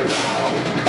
Wow.